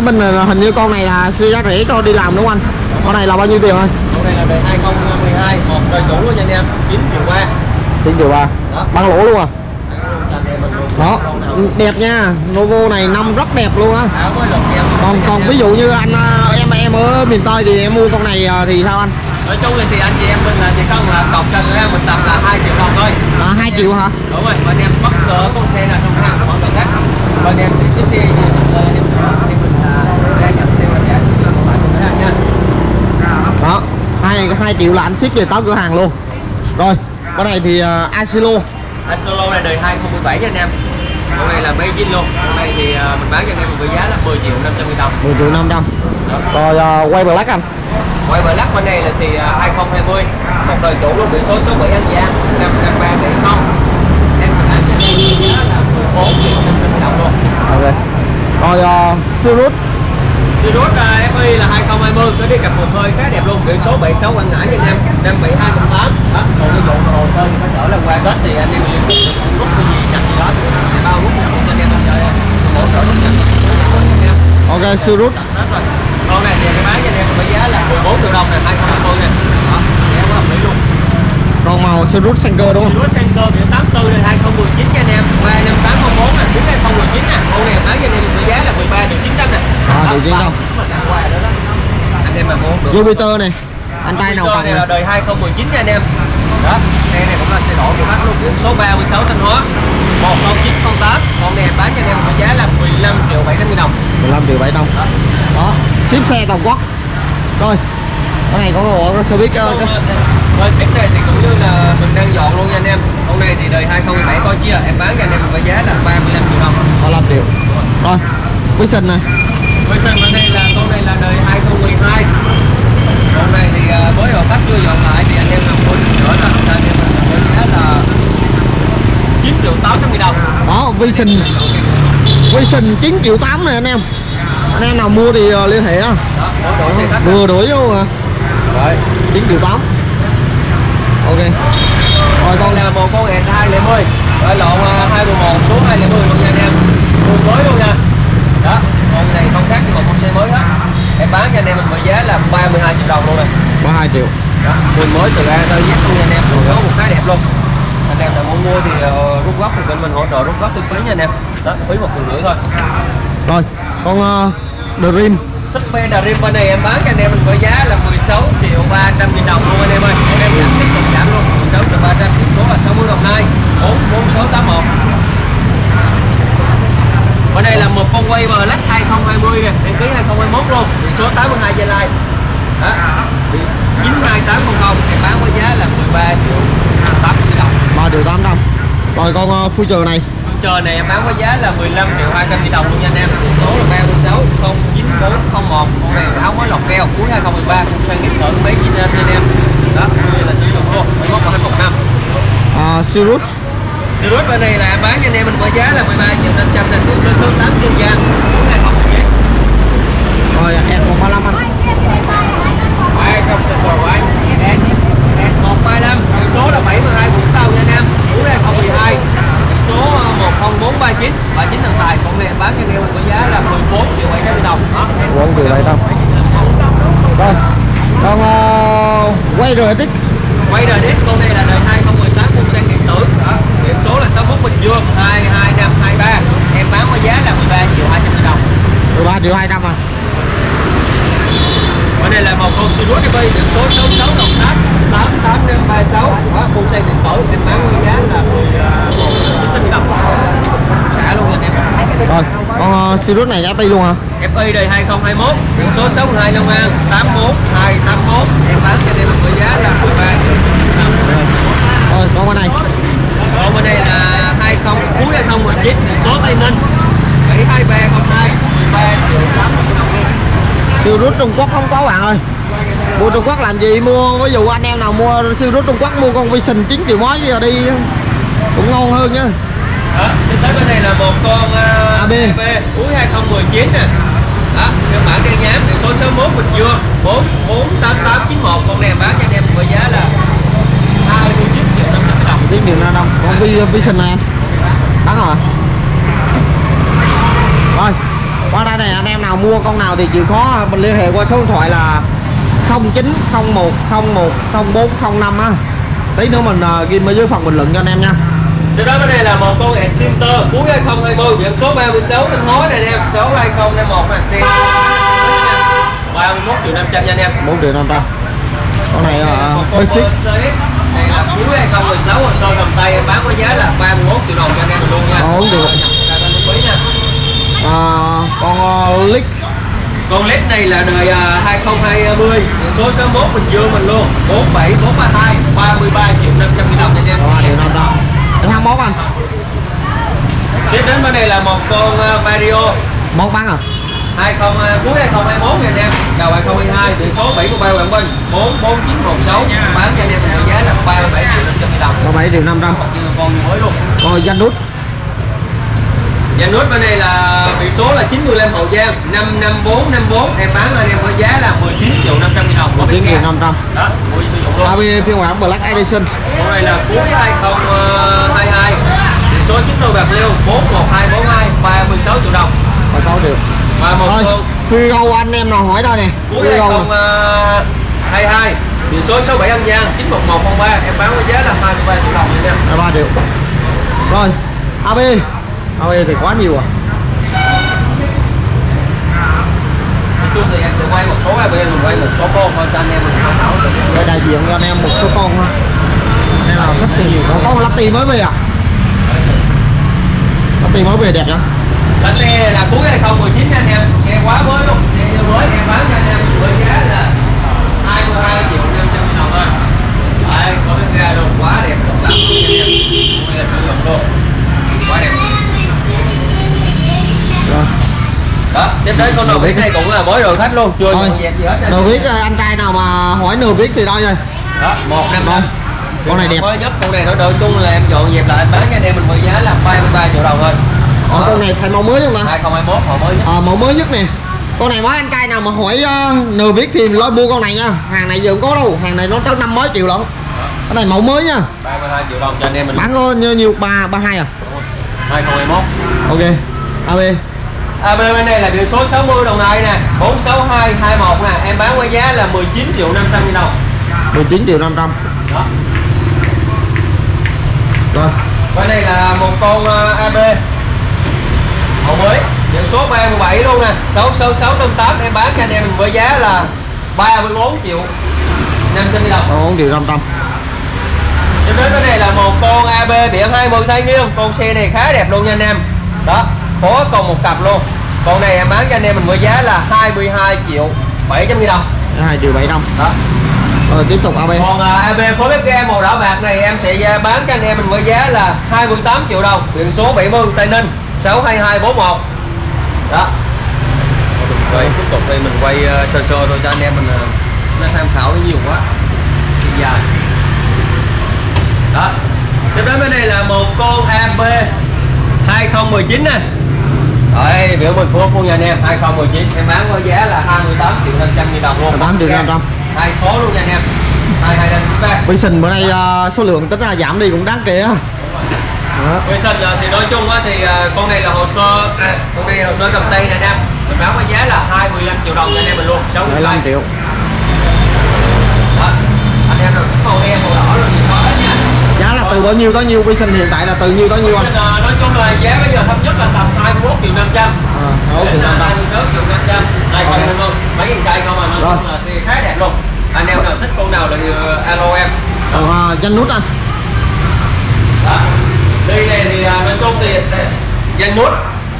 Em em thấy bên này là hình như con này là siêu giá rẻ cho đi làm đúng không anh? Con này là bao nhiêu tiền anh? con này là đời 2012 một đời cũ luôn nha anh em 9 triệu ba. 9 triệu ba? Đó. Băng lỗ luôn à? em Đó, đẹp nha. Novo này năm rất đẹp luôn á. Còn còn ví dụ như anh à, em em ở miền Tây thì em mua con này à, thì sao anh? Nói chung là thì anh chị em mình là chỉ không là cọc cho ra mình tầm là 2 triệu đồng thôi. À, 2 triệu hả? Đúng rồi và anh em bất cỡ con xe nào trong hàng mọi người khác. Và anh em sẽ ship đi là anh em anh em mình là ra nhận xe và trả ship cho các bạn trong hàng nha đó hai hai triệu là anh ship về tới cửa hàng luôn. Rồi con này thì uh, Asilo. Anh solo này đời 2017 nha anh em. Con này là mấy zin luôn. Con này thì à, mình bán cho anh em với giá là 10 triệu 500 nghìn đồng. 10 triệu 500 Đó. rồi uh, quay black anh. Quay black bên này là thì à, 2020 một đời cũ luôn biển số số 7 An Giang 553 để không. Em sẽ bán cho anh em giá là 14 triệu 500 nghìn đồng luôn. Ok. Rồi uh, Sirius Virus uh, FI là 2020 có đi cặp một hơi khá đẹp luôn. Biển số 76 Quảng Ngãi nha anh em. 57208 đó còn ví dụ hồ sơ thì phải trở là qua Tết thì anh em hệ rút cái gì nhận gì đó. Thì bao rút một anh em mình chơi. Hỗ trợ rút em ok Tết rồi. Con này thì cái bán cho anh em với giá là 14 triệu đồng này 2020 này. Đó giá quá hợp lý luôn. Còn màu Sirius Sanker đúng không? Virus Center biển 84 này 2019 nha anh em. 35804 này 4 2019 nè con này bán cho anh em với giá là 13 triệu 900 này À, triệu 900. quà đó đó. Anh em mà muốn được. Jupiter này anh tay nào tặng này là đời 2019 nha anh em. Đó xe này cũng là xe đổ của bác luôn. Biển số 36 Thanh Hóa. 10908 con này bán cho anh em với giá là 15 triệu 700 nghìn đồng. 15 triệu 700 đó. Ship xe toàn quốc. Rồi cái này có bộ có service uh, Con, Rồi ship này thì cũng như là mình đang dọn luôn nha anh em. Con này thì đời 2017 coi chia em bán cho anh em với giá là 35 triệu đồng. 35 triệu. Rồi Vision này Với sân bên đây là con này là đời 2012 Con này thì à, với rồi khách chưa dọn lại thì anh em làm mua nữa là anh em với giá là 9 triệu 800 nghìn đồng. Đó Vision Vision 9 triệu 8 này anh em. Anh em nào mua thì uh, liên hệ Đó, xe khách vừa đuổi luôn à Rồi. 9 triệu 8 ok. Rồi Con là một con hẹn 210 Rồi lộn à, 211 xuống 210 luôn nha anh em. Full mới luôn nha. Đó, con này không khác gì một con xe mới hết Em bán cho anh em mình với giá là 32 triệu đồng luôn này 32 triệu. Đó full mới từ A tới Z luôn nha anh em. Luôn có một cái đẹp luôn. Anh em nào muốn mua thì uh, rút gốc thì bên mình hỗ trợ rút gốc phí nha anh em. Đó phí một triệu rưỡi thôi. Rồi con uh, Dream. Super Dream bên này em bán cho anh em mình với giá là 16 triệu 300 nghìn đồng luôn anh em ơi. Anh em giảm tiếp tục giảm luôn. 16 triệu 300 biển số là 60 đồng nai 44681 bên này là một con quay Black 2020 nè đăng ký 2021 luôn. Biển số 82 Gia Lai. Đó. Biển 92800 em bán với giá là 13 triệu 800 nghìn đồng. 3 triệu 800 rồi con uh, Future này. Future này em bán với giá là 15 triệu 200 nghìn đồng luôn nha anh em. Biển số là 36 09401 con này áo mới lọc keo cuối 2013 cũng sang điện tử mấy chi nên anh em. Đó đây là sử dụng luôn 21 và 21 năm. Uh, Sirius Sirius bên này là em bán cho anh em mình với giá là 13 triệu 500 này biển số số 8 kiên giang. Cuối 2017 rồi S135 anh. Ai không tình đồ của anh một ba năm biển số là 72 Vũng Tàu nha anh em. Cuối 2012 biển số 10439 39 thần tài con này em bán cho anh em mình với giá là 14 triệu 700 nghìn đồng. Đó 4 triệu 700 rồi con uh, quay rồi tích quay đời đít con này là đời 2018 con sang điện tử đó biển số là 61 Bình Dương 22523 em bán với giá là 13 triệu 200 nghìn đồng 13 triệu 200 à? Bên này là một con Sirius DB biển số 66 đồng 8 88536 đó con sang điện tử em bán với giá là 11 nghìn đồng trả luôn nha anh em rồi con uh, Sirius này giá tay luôn hả FI đời 2021 biển số 62 Long An 84281 em bán cho em với giá là 13 triệu 900 nghìn đồng rồi, con bên này. Còn bên đây là 20 cuối 2019 biển số Tây Ninh 72302 13 triệu 800 nghìn đồng luôn. Sirius Trung Quốc không có bạn ơi. Mua Trung Quốc làm gì? Mua ví dụ anh em nào mua Sirius Trung Quốc mua con Vision 9 triệu mấy giờ đi cũng ngon hơn nhá Đó, tới bên này là một con uh, AB. cuối 2019 nè. Đó, phiên bản đen nhám biển số 61 Bình Dương. 448891 con này bán cho anh em với giá là 20 Vi- Vision này. Anh Bán rồi. Rồi Qua đây này anh em nào mua con nào thì chịu khó mình liên hệ qua số điện thoại là 0901 01 0405 á. Tí nữa mình ờ, ghi ở dưới phần bình luận cho anh em nha. Tiếp đó bên đây là một con Exinter cuối 2020 biển số 36 Thanh Hóa này em 62051 là xe. 31 triệu 500 nha anh em. 4 triệu 500 Con này uh, hơi xích này là cuối 2016 hồ sơ cầm tay em bán với giá là 31 triệu đồng cho anh em luôn nha. Ổn được. Nhập ra bên quý nha. À, Con uh, Lick. Con LED này là đời à, 2020 biển số 61 Bình Dương mình luôn. 47 432 33 triệu 500 nghìn đồng anh 3 triệu em. 500 Cái 21 anh. Tiếp đến bên này là một con à, Vario Món bán à? 20 à, cuối 2021 nha anh em. Đầu 2022 biển số 73 Quảng Bình 44916 bán cho anh em với giá là 37 triệu 500 nghìn đồng 37 triệu 500 còn như là con mới luôn. Rồi danh nút Dạ nốt bên này là biển số là 95 Hậu Giang 55454 em bán lên em với giá là 19 triệu 500 nghìn đồng có 9 biết triệu nghe 500 đó mua sử dụng luôn. AB phiên bản Black Edition. Con này là cuối 2022 biển số 9 đôi bạc liêu 41242 36 triệu đồng. Và 6 triệu. Và một Thôi free roll anh em nào hỏi thôi nè. Cuối free nè. 2022 biển số 67 An Giang 91103 em bán với giá là 23 triệu đồng nha. Em 3 triệu. Rồi AB AB thì quá nhiều à? Nói chung thì em sẽ quay một số AB mình quay một số con thôi cho anh em mình tham khảo Để đại diện cho anh em một số con Anh em nào thích thì nhiều Có con Lati mới về à? Lati mới về đẹp nhá Bánh xe là cuối 2019 nha anh em. Xe quá mới luôn. Xe mới em bán cho anh em. Với giá là 22 triệu 500 nghìn đồng thôi Đấy, có cái ga luôn quá đẹp độc lập luôn nha anh em Đây là sử dụng luôn Quá đẹp Rồi Đến con Đồ viết này cũng là mới rồi khách luôn. Chưa Thôi dẹp gì hết viết anh trai nào mà hỏi nờ viết thì đây rồi Đó, một năm Rồi. năm Con này đẹp. Mới nhất con này nó đội chung là em dọn dẹp lại anh bán anh em mình với giá là 33 triệu đồng thôi. Còn con này phải mẫu mới không ta 2021 họ mới nhất. Ờ mẫu mới nhất nè. Con này mới anh trai nào mà hỏi uh, nờ viết thì lo mua con này nha. Hàng này giờ không có đâu Hàng này nó tới năm mấy triệu lận. Cái này mẫu mới nha. 32 triệu đồng cho anh em mình. Bán có nhiêu nhiêu ba ba hai à? 2021 Ok AB À, bên bên này là biển số 60 đồng nai nè 46221 nè em bán với giá là 19 triệu 500 nghìn đồng 19 triệu 500 đó Rồi. Bên này là một con uh, AB mẫu mới biển số 37 luôn nè 66658 em bán cho anh em với giá là 34 triệu 500 nghìn đồng còn 4 triệu 500 Cho đến bên này là một con AB biển 20 Thái Nghiêm Con xe này khá đẹp luôn nha anh em. Đó, có còn một cặp luôn. Con này em bán cho anh em mình với giá là 22 triệu 700 nghìn đồng. 2 triệu 700 Đó. Rồi tiếp tục AB Còn AB khối bếp ga màu đỏ bạc này em sẽ bán cho anh em mình với giá là 28 triệu đồng. Biển số 70 Tây Ninh 62241 Đó. Rồi tiếp tục đây mình quay uh, sơ sơ thôi cho anh em mình uh, nó tham khảo nhiều quá. Dài. Đó. Tiếp đến bên này là một con AB 2019 nè Đấy, biểu mình phước luôn nha anh em. 2019 em bán với giá là 28 triệu 500 nghìn đồng luôn. 28 triệu 500 hai khối luôn nha anh em. Hai hai lên chúng ta Vision bữa nay uh, số lượng tính ra giảm đi cũng đáng Đó. vệ sinh thì nói chung á thì à, con này là hồ sơ à, con này là hồ sơ cầm tay nè anh em. Mình bán với giá là 25 triệu đồng cho anh em mình luôn. 15 62 triệu. Đó. Anh em thích màu đen màu đỏ rồi thì có hết nha Giá là từ bao nhiêu tới nhiêu? Vision hiện tại là từ nhiêu tới nhiêu anh? Nói chung là giá bây giờ thấp nhất là tầm 21 triệu 500 à, 21 triệu 500 26 triệu 500 đây con Ok. luôn. Mấy nghìn cây không mà nói Rồi. chung là xe khá đẹp luôn. Anh em nào thích con nào là uh, alo em. Còn uh, danh nút anh. Đó. Đi này thì à, nói chung thì danh mút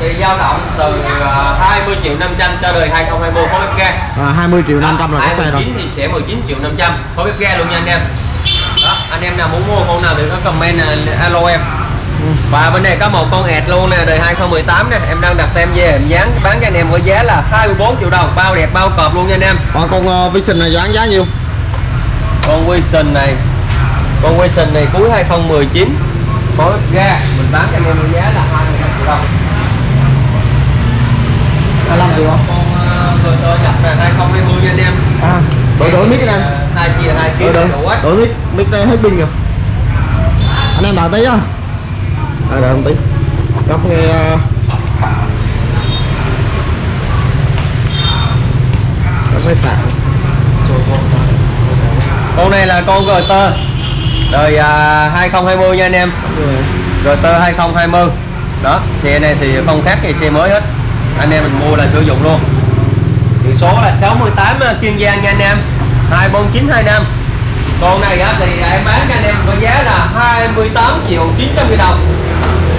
thì dao động từ à, 20 triệu 500 cho đời 2020 có bếp ga à, 20 triệu 500 là có xe rồi. 2019 thì sẽ 19 triệu 500 có bếp ga luôn nha anh em anh em nào muốn mua con nào thì có comment là alo em. Và bên này có một con ẹt luôn nè đời 2018 nè. Em đang đặt tem về em dán bán cho anh em với giá là 24 triệu đồng bao đẹp bao cọp luôn nha anh em. Còn con uh, Vision này bán giá nhiêu? Con Vision này con Vision này cuối 2019 có ga mình bán cho anh em với giá là 25 triệu đồng. 25 triệu con ờ, GT nhập là 2020 nha anh em. À, đổi đổi mic anh hai chia hai kg đủ hết đổi mic mic đây hết pin rồi. Anh em đợi tí á Đây đợi một tí. Cấp nghe ờ, Cấp nghe sạc. Con này là con GT đời à, 2020 nha anh em. GT 2020 đó xe này thì không khác gì xe mới hết. Anh em mình mua là sử dụng luôn. Biển số là 68 à, Kiên Giang nha anh em 24925 con này á, thì em bán cho anh em với giá là 28 triệu 900 nghìn đồng.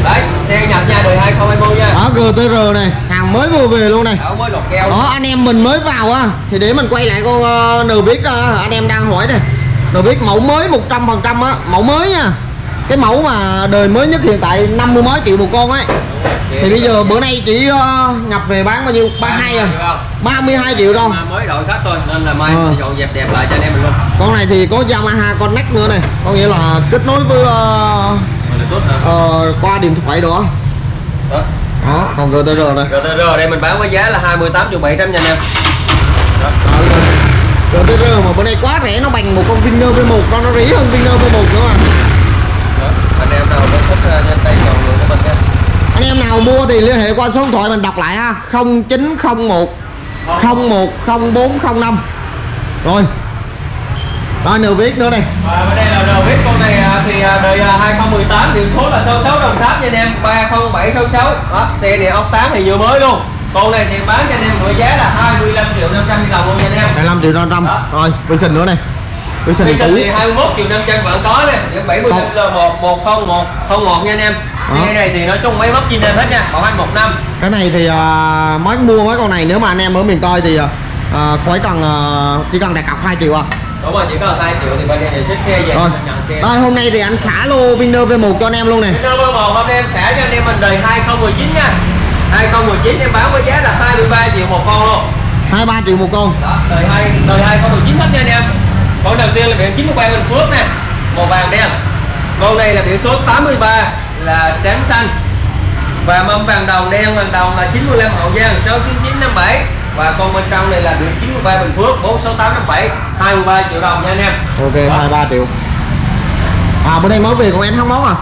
Đấy xe nhập nha đời 2020 nha. Đó GTR này Hàng mới vừa về luôn này. Đó mới lột keo. Đó anh em mình mới vào á Thì để mình quay lại con uh, nờ biết đó Anh em đang hỏi này Nờ biết mẫu mới 100% á Mẫu mới nha Cái mẫu mà đời mới nhất hiện tại 50 mấy triệu một con ấy. Thì bây giờ bữa nay chỉ uh, nhập về bán bao nhiêu? 32 à? 32 triệu đâu mới đổi khách thôi nên là mai Ờ. dọn dẹp đẹp lại cho anh em mình luôn. Con này thì có Yamaha Connect nữa này. Có nghĩa là kết nối với uh, Rồi ờ, qua điện thoại đó. Đó. Đó còn GTR này. GTR đây mình bán với giá là 28 triệu 700 nha anh em. Đó. GTR mà bữa nay quá rẻ nó bằng một con Vinner V1 nó nó rẻ hơn Vinner V1 nữa mà. Đó. Anh em nào có thích uh, nhanh tay chọn lựa của mình nha. Anh em nào mua thì liên hệ qua số điện thoại mình đọc lại ha. 0901 010405 rồi. Rồi nữa viết nữa này và bên đây là đầu biết con này à, thì à, đời à, 2018 biển số là 66 Đồng Tháp nha anh em. 30766 đó xe này ốc 8 thì vừa mới luôn. Con này thì bán cho anh em với giá là 25 triệu 500 nghìn đồng luôn nha anh em. 25 triệu 500 Đó. rồi vi sinh nữa này Bây giờ thì 21 triệu 500 vẫn có nè những 75 Không. L1 101 01 nha anh em. Xe Đó. này thì nói chung máy móc chi nên hết nha. Bảo hành một năm. Cái này thì à, mới mua mấy con này nếu mà anh em ở miền tây thì à, khỏi cần à, chỉ cần đặt cọc 2 triệu à. Đúng rồi chỉ có 2 triệu thì bên em sẽ xe về rồi. nhận xe. Đây hôm nay thì anh xả lô Vinner V1 cho anh em luôn này Number 1 hôm nay em sẽ cho anh em mình đời 2019 nha. 2019 em bán với giá là 23 triệu một con luôn. 23 triệu một con. Đó đời 2 đời 2019 hết nha anh em con đầu tiên là biển 93 Bình Phước nè. Màu vàng đen. Con này là biển số 83 là trắng xanh. Và mâm vàng đồng đen vàng đồng là 95 Hậu Giang 69957 và con bên trong này là biển 93 Bình Phước 46857 23 triệu đồng nha anh em. Ok Đó. 23 triệu. À bữa nay mới về con em thắng món à?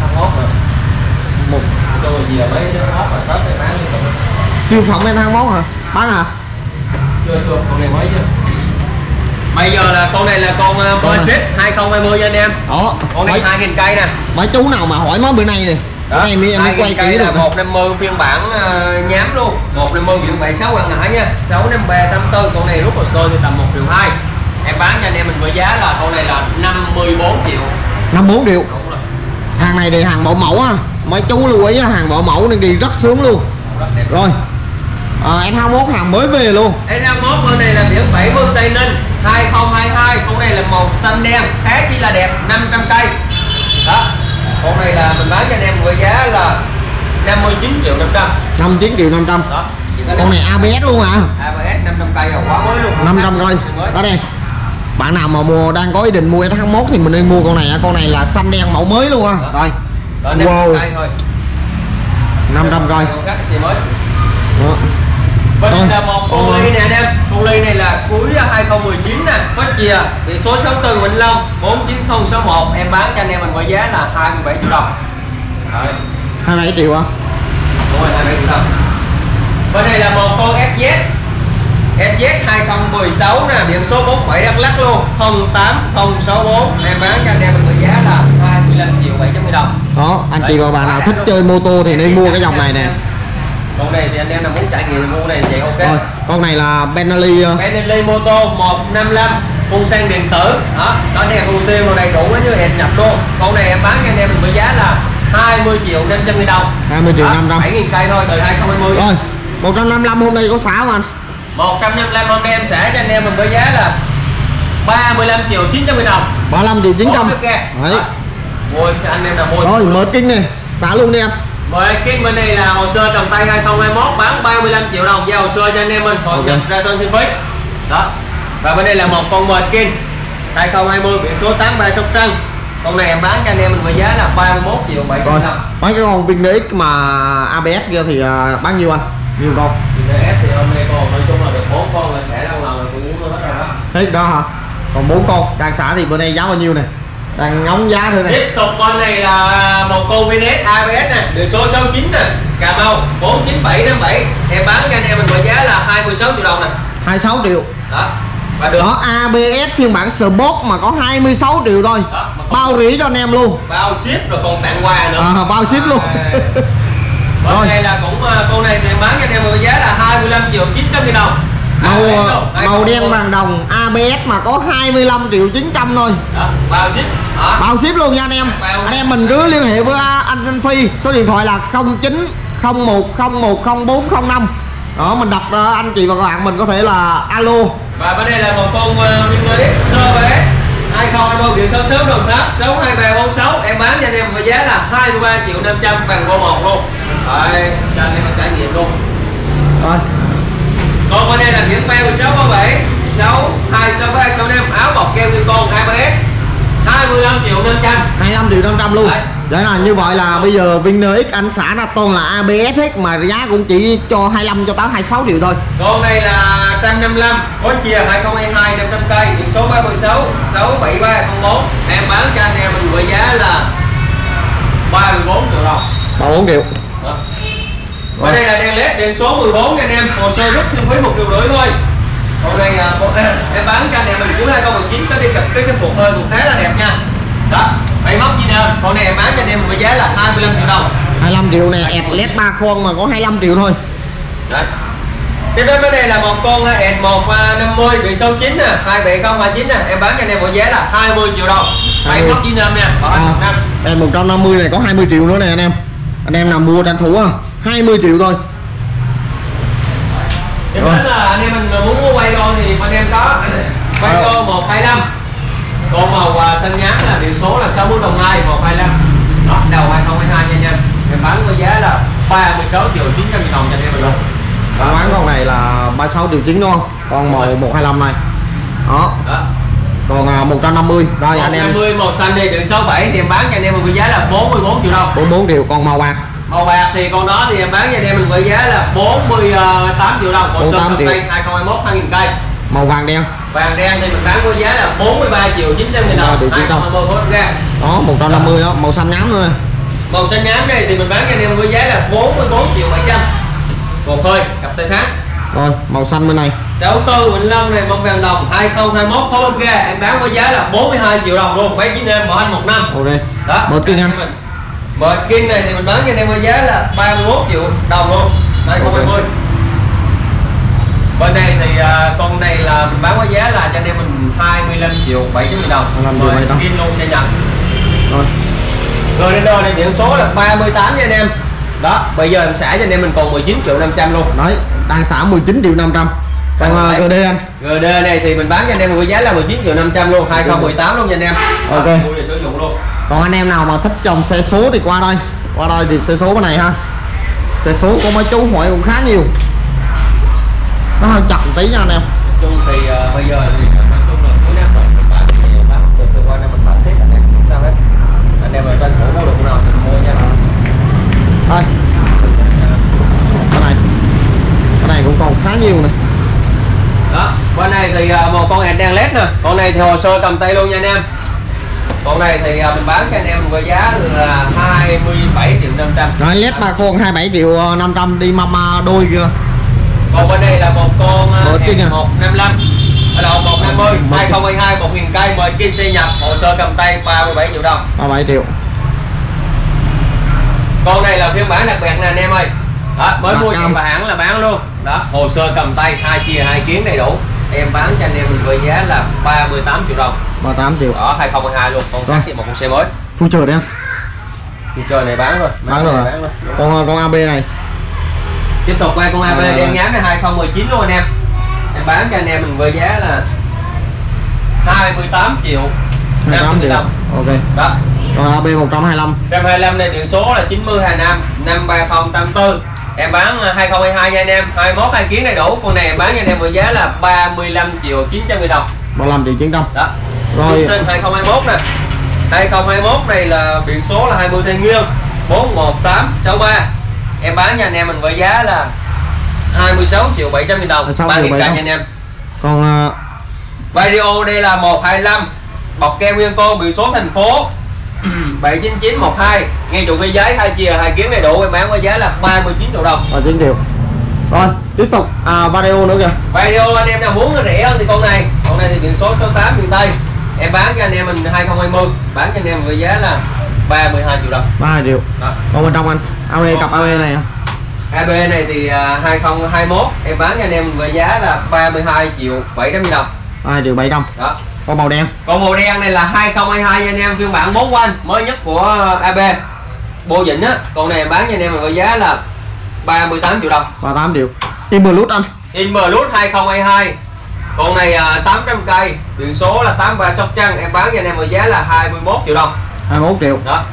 Thằng hốt rồi. Một. Tôi về mấy đứa mà tết thì bán siêu phẩm em thắng món hả? Bán hả? Chưa chưa con này mới chưa bây giờ là con này là con uh, này. Mercedes 2020 nha anh em. Đó con này mấy, 2.000 cây nè. mấy chú nào mà hỏi món bữa nay nè bữa nay mới em mới 2.000 quay kỹ được 150 phiên bản uh, nhám luôn. 150 phiên bản 6 quang ngã nha. 653 84 con này rút hồ sơ thì tầm 1 triệu 2 em bán cho anh em mình với giá là con này là 54 triệu. 54 triệu. Hàng này thì hàng bảo mẫu á. Mấy chú lưu ý á, hàng bảo mẫu nên đi rất sướng luôn. Rất đẹp. Rồi. À, em 21 hàng mới về luôn. Đây là mốt con này là biển 70 Tây Ninh 2022 Con này là màu xanh đen Khá chỉ là đẹp 500 cây. Đó Con này là mình bán cho anh em với giá là 59 triệu 500 59 triệu 500 Đó con này ABS luôn à ABS 500 cây là quá mới luôn. 500 coi. Mới. đó đây. Bạn nào mà mua đang có ý định mua S21 thì mình nên mua con này con này là xanh đen mẫu mới luôn á Đó. đây Đó, 500 Wow. cây thôi. 500 coi. Còn các xe mới. Đó. Bên Rồi. đây là một con ly nè anh em. Con ly này là cuối 2019 nè. Có chìa Biển số 64 Vĩnh Long 49061 Em bán cho anh em mình với giá là 27 triệu đồng. Rồi. 27 triệu á Đúng rồi, 27 triệu đồng. Bên này là một con FZ FZ 2016 nè, biển số 47 Đắk Lắk luôn. 08064 Em bán cho anh em mình với giá là 25 triệu 700 nghìn đồng. Đó anh chị Đấy. và bạn nào Đấy, thích chơi mô tô thì nên mua cái dòng này nè Con này thì anh em nào muốn trải nghiệm mua con này thì ok. Rồi con này là Bentley Bentley mô tô 155 phun xăng điện tử. Đó đó đèn ưu tiên rồi đầy đủ nó như hẹn nhập luôn. Con này em bán cho anh em mình với giá là 20 triệu 500 nghìn đồng. 20 triệu 500 7 nghìn cây thôi từ 2020 rồi 155 hôm nay có xả không anh? 155 hôm nay em sẽ cho anh em mình với giá là 35 triệu 900 nghìn đồng. 35 triệu 900 Bốn cái kè. đấy. Đó. mua anh em nào mua. Rồi mở kinh này xả luôn đi anh Mời cái bên này là hồ sơ cầm tay 2021 bán 35 triệu đồng giao hồ sơ cho anh em mình. Còn Ok. nhập ra tên phí đó. Và bên đây là một con mệt kinh 2020 biển số 83 Sóc Trăng. Con này em bán cho anh em mình với giá là 31 triệu 700 rồi đồng mấy cái con DX mà ABS kia thì ờ, bán nhiêu anh? Nhiêu con? DS thì hôm nay còn nói chung là được 4 con là sẽ lần là cũng hết rồi đó. Hết đó hả? Còn bốn con đang xả thì bữa nay giá bao nhiêu này đang ngóng giá thôi này. Tiếp tục con này là một con VNS ABS nè biển số 69 nè Cà Mau 49757 em bán cho anh em mình với giá là 26 triệu đồng nè. 26 triệu. Đó và được. Đó ABS phiên bản Sport mà có 26 triệu thôi. Đó, bao rỉ cho anh em luôn. Bao ship rồi còn tặng quà nữa. À, bao ship luôn. À. Rồi. này là cũng à, con này thì bán cho anh em với giá là 25 triệu 900 nghìn đồng màu ABS đâu? màu đen 200. vàng đồng ABS mà có 25 triệu 900 thôi. Đó bao ship đó bao ship luôn nha anh em. Anh em mình cứ liên hệ với anh Anh Phi số điện thoại là 09 01 01 0405 đó mình đặt ờ, anh chị và các bạn mình có thể là alo. Và bên đây là một con uh, Vinolic CBS 2020 điện số sớm Đồng Tháp 62346 em bán cho anh em với giá là 23 triệu 500 vàng gỗ một luôn. Rồi cho anh em trải nghiệm luôn. Rồi còn bên đây là điểm phe 1637 6 2 6 3 6 5 áo bọc keo nguyên con ABS 25 triệu 500 25 triệu 500 luôn. Đấy. Đấy là như vậy là bây giờ Vinner X anh xã ra toàn là ABS hết mà giá cũng chỉ cho 25 cho tới 26 triệu thôi. Con này là 155 có chia 2022 500 cây. Điện số 316 67304 em bán cho anh em mình với giá là 34 triệu đồng. 34 triệu Ở đây là đèn led đèn số 14 nha anh em. Hồ sơ rút nhưng với một triệu rưỡi thôi. Còn này à, em bán cho anh em mình cuối 2019 có đi cặp cái cái phục hơi cũng khá là đẹp nha. Đó máy móc gì nè? Con này em bán cho anh em với giá là 25 triệu đồng. 25 triệu này ẹt led 3 con mà có 25 triệu thôi. Đấy. Tiếp đến bên đây là một con ẹt 150 biển số 9 nè 27029 nè. Em bán cho anh em với giá là 20 triệu đồng. Máy 20. móc chi nơm nha bảo à, hành một năm Đèn 150 này có 20 triệu nữa này anh em. Anh em nào mua tranh thủ à 20 triệu thôi. Đến là anh em mình muốn mua quay đo thì anh em có quay đo 125 con màu à, xanh nhám là biển số là 60 đồng nai 125 đó đầu 2022 nha anh em. Em bán với giá là 36 triệu 900 nghìn đồng cho anh em mình luôn. Còn bán con này là 36 triệu 9 đúng không? Con màu 125 này. Đó. Đó. Còn à, 150 Đây anh em 50 màu xanh đi biển số 7 thì em bán cho anh em với giá là 44 triệu đồng. 44 triệu Còn màu bạc màu bạc thì con đó thì em bán cho anh em mình với giá là 48 triệu đồng. Một 48 số triệu. cây 2021 2000 cây. Màu vàng đen. Vàng đen thì mình bán với giá là 43 triệu 900 nghìn 43 đồng triệu 900. 2020 phút ra. Đó 150 đó Màu xanh nhám này màu xanh nhám này thì mình bán cho anh em với giá là 44 triệu 700 một hơi cặp tay thắng Rồi màu xanh bên này. 64 Vĩnh Long này bông vàng đồng 2021 phó bông ga. Em bán với giá là 42 triệu đồng luôn. Bán chín em bảo hành một năm. Ok. Đó Bớt kinh anh Bờ kinh này thì mình bán cho anh em với giá là 31 triệu đồng luôn. 2020 Bên này thì à, con này là mình bán với giá là cho anh em mình 25 triệu 700 nghìn đồng. 25 triệu Bờ 700. Kim luôn sẽ nhận. Rồi. Rồi đến đây này biển số là 38 nha anh em. Đó bây giờ em xả cho anh em mình còn 19 triệu 500 luôn. Đấy Đang xả 19 triệu 500 Còn uh, GD anh? GD này thì mình bán cho anh em với giá là 19 triệu 500 luôn 2018 luôn nha anh em. Ok. Mua về sử dụng luôn Còn anh em nào mà thích trồng xe số thì qua đây. Qua đây thì xe số bên này ha. Xe số có mấy chú hỏi cũng khá nhiều. Nó hơi chậm tí nha anh em. Chung thì ờ, bây giờ thì ờ, nói chung là cuối năm rồi mình bán thì bán từ từ qua năm mình bán tiếp anh em sao hết. Anh em mà tranh thủ mua được nào thì mua nha. Đây. Cái này. Cái này cũng còn khá nhiều này. Đó bên này thì ờ, một con đen led nè. Con này thì hồ sơ cầm tay luôn nha anh em con này thì ờ, mình bán cho anh em với giá là 27 triệu 500 Rồi led ba con 27 triệu ờ, 500 đi mama đôi kìa. Còn bên đây là một con Mở kinh à? 155 ở đầu 150 Mở kinh. 2022 1000 cây mời kim xe nhập. Hồ sơ cầm tay 37 triệu đồng. 37 triệu. Con này là phiên bản đặc biệt nè anh em ơi. Đó mới Đặc mua trên bà hãng là bán luôn. Đó hồ sơ cầm tay hai chia hai kiến đầy đủ. Em bán cho anh em mình với giá là 38 triệu đồng 38 triệu. Đó 2022 luôn. Con Rồi. khác một con xe mới. Future đi anh Đi chơi này bán rồi. Bán rồi này à? bán rồi. Con con AB này. Tiếp tục qua con AB Rồi, rồi, đen rồi. nhám này 2019 luôn anh em. Em bán cho anh em mình với giá là 28 triệu. 28 500 triệu. Ok. Đó. Rồi AB 125 125 này biển số là 90 Hà Nam 53084 em bán à, 2022 nha anh em. 21 hai kiến đầy đủ. Con này em bán cho anh em với giá là 35 triệu 900 nghìn đồng. 35 triệu 900 đó Rồi. Tucson 2021 nè. 2021 này là biển số là 20 Tây Nguyên 41863 em bán cho anh em mình với giá là 26 triệu 700 nghìn đồng. 26 3 triệu nghìn 700. nha anh em. Còn ờ, Video đây là 125 bọc keo nguyên con biển số thành phố. 79912 nghe chủ cái giấy hai chia hai kiến đầy đủ. Em bán với giá là 39 triệu đồng. rồi 9 triệu. Rồi tiếp tục. À video nữa kìa. Video anh em nào muốn rẻ hơn thì con này. Con này thì biển số 68 miền Tây em bán cho anh em mình 2020 bán cho anh em với giá là 32 triệu đồng. 32 triệu. Đó. còn bên trong anh AE cặp AE này à? AB này thì à, 2021 em bán cho anh em với giá là 32 triệu 700 000 đồng. 2 triệu 700 đó còn màu đen. Còn màu đen này là 2022 nha anh em phiên bản 4 quanh mới nhất của AB Bô Vĩnh á còn này em bán cho anh em với giá là 38 triệu đồng. 38 triệu. Inblut anh. Inblut 2022 con này à, 800 cây. Biển số là 83 Sóc Trăng. Em bán cho anh em với giá là 21 triệu đồng. 21 triệu. Đó.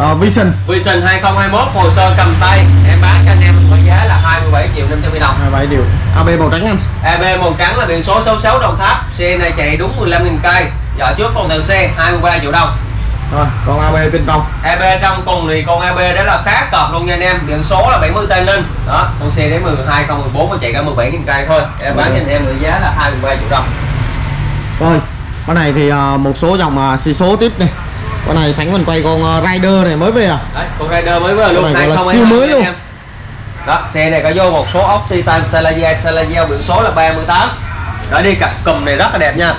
À, Vision. Vision 2021 hồ sơ cầm tay. Em bán cho anh em với giá là 27 triệu 500 000 đồng. 27 triệu. AB màu trắng anh AB màu trắng là biển số 66 Đồng Tháp. Xe này chạy đúng 15.000 cây. Vỏ trước còn theo xe 23 triệu đồng rồi còn AB bên trong. AB trong cùng thì con AB đó là khá cọp luôn nha anh em. Biển số là 70 tây lên. Đó con xe đến 12 2014 nó chạy cả 17 000 cây thôi. Em bán cho anh em với giá là 23 triệu đồng. Rồi con này thì à, một số dòng xì số tiếp này con này sánh mình quay con uh, Rider này mới về à. Đấy con Rider mới về luôn. Con này gọi là 2022 siêu mới luôn. đó xe này có vô một số ốc titan Salagia Salagia biển số là 38 đó đi cặp cùm này rất là đẹp nha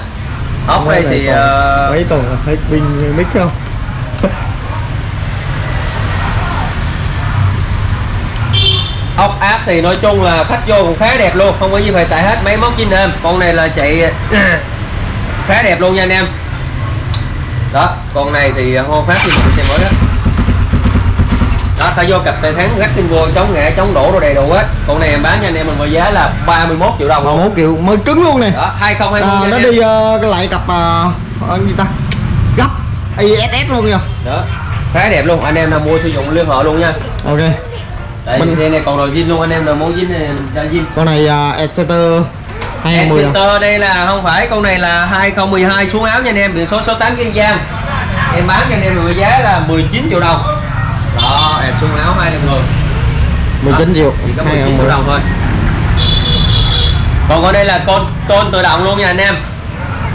ốc đây thì ờ, mấy tuần hết pin mic không? Ốc áp thì nói chung là khách vô cũng khá đẹp luôn không có gì phải tải hết máy móc chính em. Con này là chạy khá đẹp luôn nha anh em. Đó con này thì hô phát thì một xe mới đó đó ta vô cặp tay thắng gắt kinh vô chống ngã chống đổ rồi đầy đủ hết con này em bán cho anh em mình với giá là 31 triệu đồng. Luôn 31 triệu mới cứng luôn này đó 2020 à, nha nó đi uh, cái lại cặp uh, gì ta? Gấp ISS luôn nha đó khá đẹp luôn. Anh em nào mua sử dụng liên hệ luôn nha. Ok. Đây Mình- xe này còn rồi zin luôn. Anh em nào muốn zin này mình cho zin con này uh, Exeter 2010 à? Exeter đây là không phải con này là 2012 xuống áo nha anh em. Biển số 68 Kiên Giang. Em bán cho anh em với giá là 19 triệu đồng đó em xuống áo hai người 19 triệu chỉ có 19 triệu 2010 đồng thôi. Còn con đây là con tôn tự động luôn nha anh em.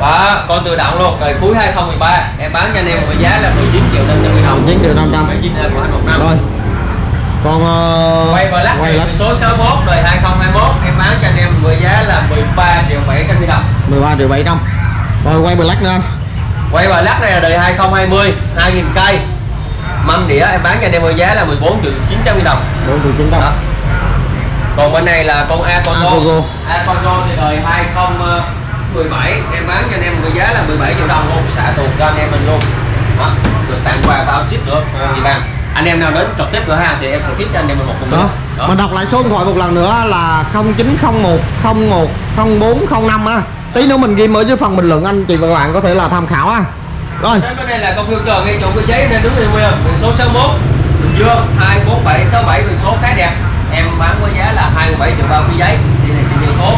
Đó con tự động luôn. Rồi cuối 2013 em bán cho anh em với giá là 19 triệu 500 nghìn đồng. 19 triệu 500 Máy zin của anh một năm rồi. Còn uh, quay Black quay lắc số 61 đời 2021 em bán cho anh em với giá là 13 triệu 700 nghìn đồng. 13 triệu 700 rồi quay black nữa anh. Quay lắc này là đời 2020 2000 cây Mâm đĩa em bán cho anh em với giá là 14 triệu 900 nghìn đồng. 4 triệu 900 đó. Còn bên này là con A Congo Congo. A Congo thì đời 2017 em bán cho anh em với giá là 17 triệu đồng luôn. Xả tuột cho anh em mình luôn. Đó. được tặng quà bao ship nữa. Chị bạn anh em nào đến trực tiếp cửa hàng thì em sẽ fit cho anh em một cùng đó. đó. mình đọc lại số điện thoại một lần nữa là 0901 01 04 05 á. Tí nữa mình ghi ở dưới phần bình luận anh chị và các bạn có thể là tham khảo á rồi. Đến bên này là con filter ngay chỗ cái giấy nên đứng đây nguyên biển số 61 Bình Dương 24767 biển số khá đẹp. Em bán với giá là 27 triệu bao cái giấy. Xe này xe nhiều phố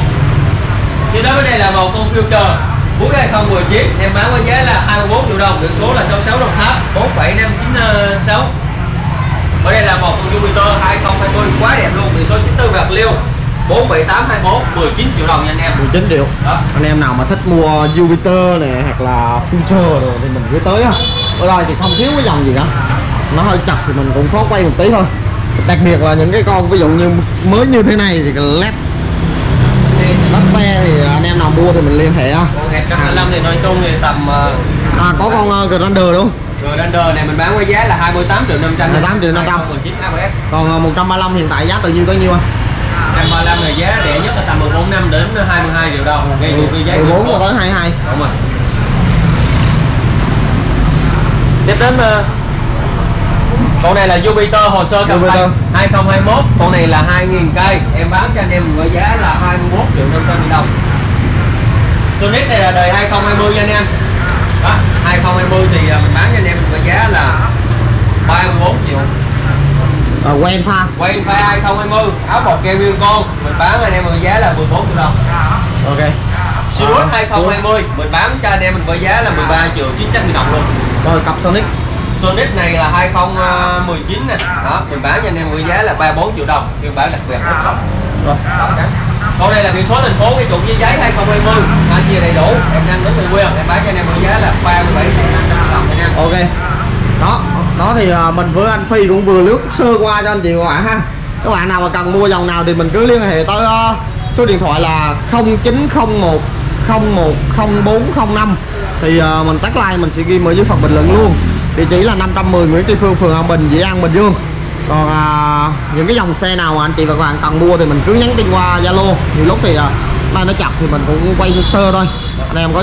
thì đó, bên đây là một con filter chờ cuối 2019 em bán với giá là 24 triệu đồng, biển số là 66 đồng tháp 47596 ở đây là một con Jupiter 2020 quá đẹp luôn, biển số 94 bạc liêu. 47824 19 triệu đồng nha anh em. 19 triệu. Đó. Anh em nào mà thích mua Jupiter này hoặc là Future rồi thì mình cứ tới á. Ở đây thì không thiếu cái dòng gì cả. Nó hơi chặt thì mình cũng khó quay một tí thôi. Đặc biệt là những cái con ví dụ như mới như thế này thì led te thì anh em nào mua thì mình liên hệ á. Con 125 thì nói chung thì tầm ờ, à có con uh, Grandeur đúng không? Rồi Ranger này mình bán với giá là 28 triệu 500 28 triệu 500. 2019 ABS còn uh, 135 hiện tại giá tự nhiên bao nhiêu anh 135 là giá rẻ nhất là tầm 14 năm đến 22 triệu đồng. Ngay dù cái giá 14 cho tới 22 Đúng rồi. Tiếp đến ờ, con này là Jupiter hồ sơ cầm tay Jupiter. 2021 con này là 2.000 cây. Em bán cho anh em với giá là 21 triệu 500 nghìn đồng. Sonic này là đời 2020 nha anh em. Đó 2020 thì ờ, mình bán cho anh em với giá là 34 triệu à, quen pha quay pha 2020 áo bọc keo con mình bán anh em với giá là 14 triệu đồng. Ok. Sirius 2020 mình bán cho anh em mình với giá là 13 triệu 900 nghìn đồng luôn. Rồi cặp Sonic. Sonic này là 2019 nè. Đó mình bán cho anh em với giá là 34 triệu đồng. Phiên bản đặc biệt hết sọc rồi. Còn đây là biển số thành phố cái trục giấy giấy 2020 anh chia đầy đủ. Em đang đến từ quyền em bán cho anh em với giá là 37 triệu 500 đồng anh em ok. Đó đó thì à, mình với anh Phi cũng vừa lướt sơ qua cho anh chị các bạn ha. Các bạn nào mà cần mua dòng nào thì mình cứ liên hệ tới à, số điện thoại là 0901 010405 thì à, mình tắt like mình sẽ ghi ở dưới phần bình luận luôn. Địa chỉ là 510 Nguyễn Tri Phương phường Hòa Bình Dĩ An Bình Dương. Còn à, những cái dòng xe nào mà anh chị và các bạn cần mua thì mình cứ nhắn tin qua Zalo. Nhiều lúc thì à, mai nó chặt thì mình cũng quay sơ sơ thôi. Anh em có